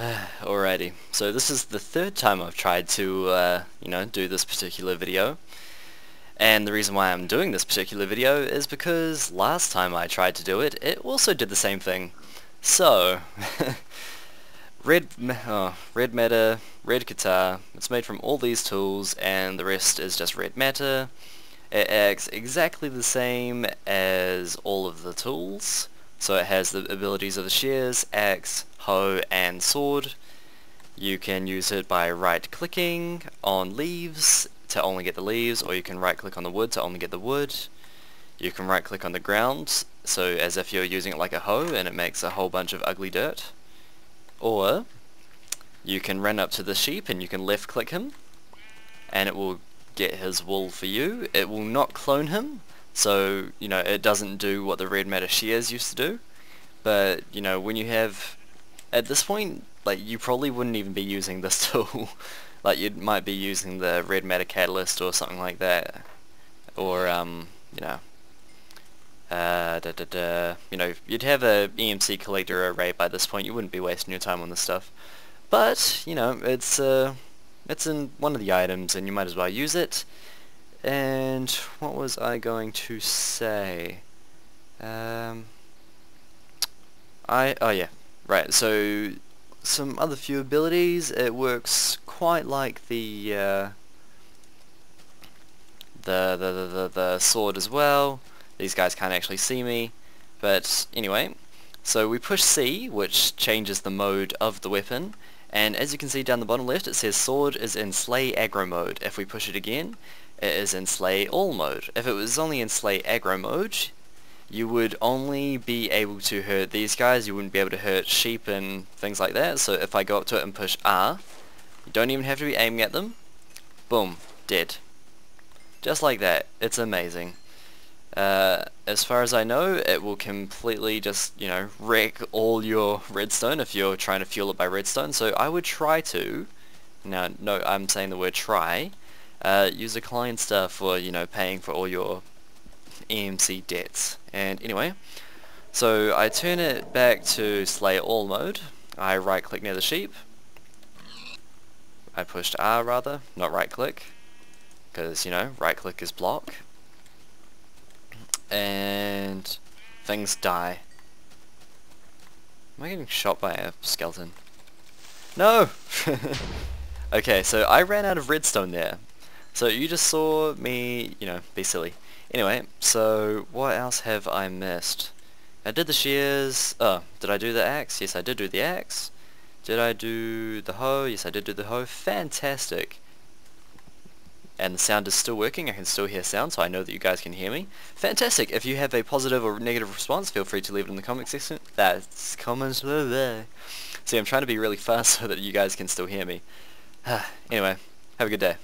Alrighty, so this is the third time I've tried to, uh, you know, do this particular video. And the reason why I'm doing this particular video is because last time I tried to do it, it also did the same thing. So, red, oh, red matter, red katar, it's made from all these tools and the rest is just red matter. It acts exactly the same as all of the tools. So it has the abilities of the shears, axe, hoe and sword. You can use it by right clicking on leaves to only get the leaves or you can right click on the wood to only get the wood. You can right click on the ground so as if you're using it like a hoe and it makes a whole bunch of ugly dirt. Or you can run up to the sheep and you can left click him and it will get his wool for you. It will not clone him so you know it doesn't do what the red matter shears used to do but you know when you have at this point, like you probably wouldn't even be using this tool. like you might be using the red matter catalyst or something like that, or um, you know, uh, da, da, da, you know, you'd have a EMC collector array by this point. You wouldn't be wasting your time on this stuff. But you know, it's uh, it's in one of the items, and you might as well use it. And what was I going to say? Um, I oh yeah, Right, so some other few abilities. It works quite like the uh, the, the, the, the, the sword as well. These guys can't actually see me. But anyway, so we push C, which changes the mode of the weapon. And as you can see down the bottom left, it says sword is in slay aggro mode. If we push it again, it is in slay all mode. If it was only in slay aggro mode, you would only be able to hurt these guys, you wouldn't be able to hurt sheep and things like that, so if I go up to it and push R, you don't even have to be aiming at them, boom, dead. Just like that, it's amazing. Uh, as far as I know, it will completely just, you know, wreck all your redstone if you're trying to fuel it by redstone, so I would try to, now, no, I'm saying the word try, uh, use a Klein star for, you know, paying for all your EMC debts. And anyway, so I turn it back to slay all mode. I right click near the sheep. I pushed R rather, not right click. Because, you know, right click is block. And things die. Am I getting shot by a skeleton? No! okay, so I ran out of redstone there. So you just saw me, you know, be silly. Anyway, so what else have I missed? I did the shears. Oh, did I do the axe? Yes, I did do the axe. Did I do the hoe? Yes, I did do the hoe. Fantastic. And the sound is still working. I can still hear sound, so I know that you guys can hear me. Fantastic. If you have a positive or negative response, feel free to leave it in the comment section. That's comments. there. See, I'm trying to be really fast so that you guys can still hear me. anyway, have a good day.